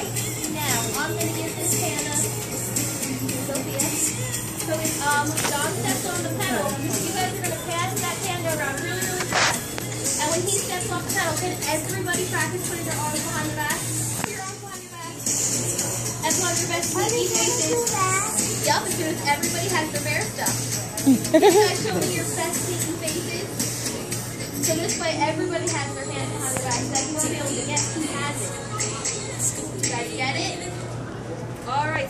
right, now I'm gonna give this Hannah Sophia. So if um John steps on the pedal, you guys are gonna pass that panda around really, really fast. And when he steps off the pedal, can everybody practice putting their arms behind their back? Put your arms behind your back. As long as your best sneaky faces. Yup, as soon as everybody has their bear stuff. Can you guys show me your best sneaky faces? So this way everybody has their hand behind their back so that you won't be able to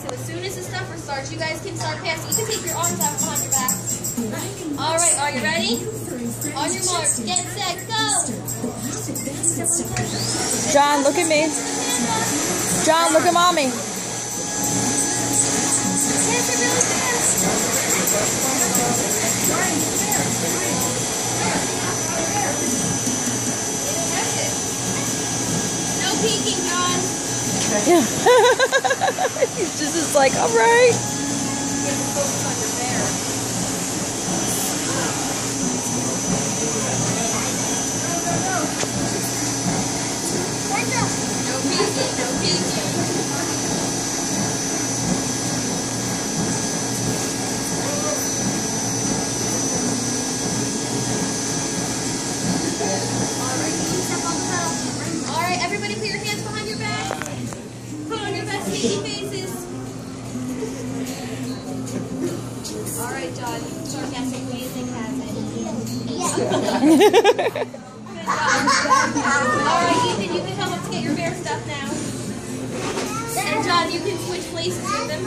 so as soon as the stuffer starts, you guys can start passing. You can take your arms out behind your back. Alright, are you ready? On your mark, get set, go! John, look at me. John, look at mommy. Yeah. He's just is like, all right. All right, John, you can start guessing you think has it. Good job. All right, Ethan, you can come up to get your bear stuff now. And John, you can switch places with them.